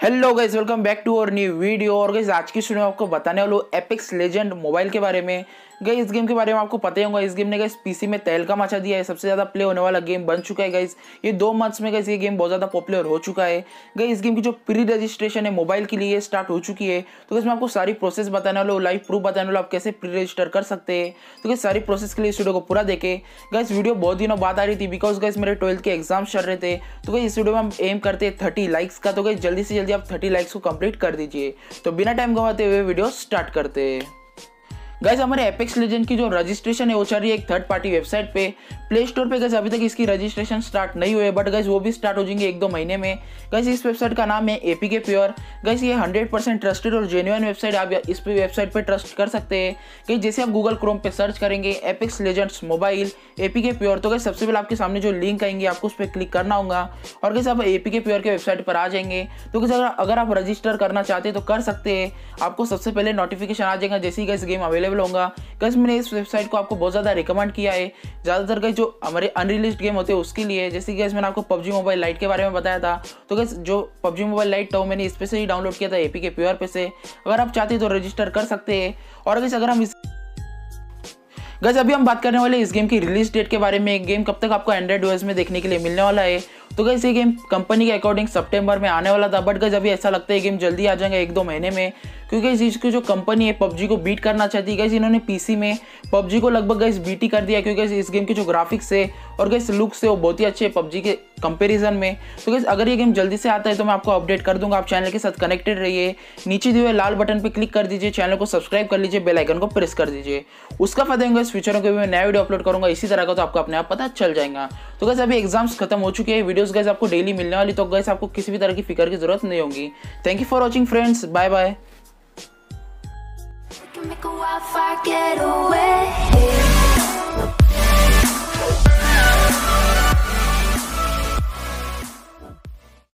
Hello guys welcome back to our new video और guys आज की स्टूडियो में आपको बताने वाला एपिक्स लेजेंड मोबाइल के बारे में। गई इस गेम के बारे में आपको पता ही होगा, इस गेम ने गाइस पीसी में तहलका मचा दिया है। सबसे ज़्यादा प्ले होने वाला गेम बन चुका है गाइज़ ये दो मंथ्स में गाइस ये गेम बहुत ज़्यादा पॉपुलर हो चुका है। गई इस गेम की जो प्री रजिस्ट्रेशन है मोबाइल के लिए स्टार्ट हो चुकी है। तो गाइस मैं आपको सारी प्रोसेस बताने वाला लाइव प्रूफ बताने वाला आप कैसे प्री रजिस्टर कर सकते हैं। तो गाइस सारी प्रोसेस के लिए इस वीडियो को पूरा देखे। गाइस वीडियो बहुत दिनों बाद आ रही थी बिकॉज़ गाइस मेरे ट्वेल्थ के एग्ज़ाम चल रहे थे। तो गाइस इस वीडियो में हम एम करते हैं थर्टी लाइक्स का। तो गई जल्दी से जल्दी आप थर्टी लाइक्स को कंप्लीट कर दीजिए। तो बिना टाइम गवाते हुए वीडियो स्टार्ट करते हैं। गैस हमारे एपेक्स लेजेंड की जो रजिस्ट्रेशन है, वो चल रही है एक थर्ड पार्टी वेबसाइट पे। प्ले स्टोर पे गैस अभी तक इसकी रजिस्ट्रेशन स्टार्ट नहीं हुई है बट गैस वो भी स्टार्ट हो जाएँगे एक दो महीने में। गैस इस वेबसाइट का नाम है एपी के प्योर गैस ये हंड्रेड परसेंट ट्रस्टेड और जेन्यून वेबसाइट आप इस पे वेबसाइट पर ट्रस्ट कर सकते हैं। कि जैसे आप गूगल क्रोम पे सर्च करेंगे एपिक्स लेजेंड्स मोबाइल एपी के प्योर तो गैस सबसे पहले आपके सामने जो लिंक आएँगे, आपको उस पर क्लिक करना होगा। और कैसे आप एपी के प्योर के वेबसाइट पर आ जाएँगे। तो कैसे अगर आप रजिस्टर करना चाहते हैं तो कर सकते हैं। आपको सबसे पहले नोटिफिकेशन आ जाएगा, जैसे ही गैस गेम अवेलेबल होगा। गैस मैंने इस वेबसाइट को आपको बहुत ज़्यादा रिकमेंड किया है। ज़्यादातर गैस जो हमारे अनरिलीज गेम होते हैं, उसके लिए, जैसे कि गैस मैंने आपको पबजी मोबाइल लाइट के बारे में बताया था। तो गैस जो पबजी मोबाइल लाइट था मैंने इस पे से ही डाउनलोड किया था एपी के प्योर पे से। अगर आप चाहते तो रजिस्टर कर सकते हैं। और गैस अगर हम इस गैस अभी हम बात करने वाले इस गेम की रिलीज़ डेट के बारे में। गेम कब तक आपको एंड्रॉइड डिवाइस में देखने के लिए मिलने वाला है। तो गैस ये गेम कंपनी के अकॉर्डिंग सितंबर में आने वाला था बट गैस अभी ऐसा लगता है गेम जल्दी आ जाएगा एक दो महीने में, क्योंकि इस इसकी जो कंपनी है, पबजी को बीट करना चाहती है। गैस इन्होंने पीसी में पबजी को लगभग गैस बीट ही कर दिया, क्योंकि इस गेम के जो ग्राफिक्स है और गैस लुक्स है, वो बहुत ही अच्छे है पबजी के कंपेरिजन में। तो गैस अगर ये गेम जल्दी से आता है तो मैं आपको अपडेट कर दूँगा। आप चैनल के साथ कनेक्टेड रहिए, नीचे दिए हुए लाल बटन पर क्लिक कर दीजिए चैनल को सब्सक्राइब कर लीजिए बेल आइकन को प्रेस कर दीजिए। उसका फ़ायदा होगा इस फ्यूचर में मैं नया वीडियो अपलोड करूँगा, इसी तरह का तो आपको अपने आप पता चल जाएगा। तो गैस अभी एग्ज़ाम्स खत्म हो चुके हैं। वीडियोस गैस आपको डेली मिलने वाली। तो गैस आपको किसी भी तरह की फ़िक्र की ज़रूरत नहीं होगी। Thank you for watching friends bye bye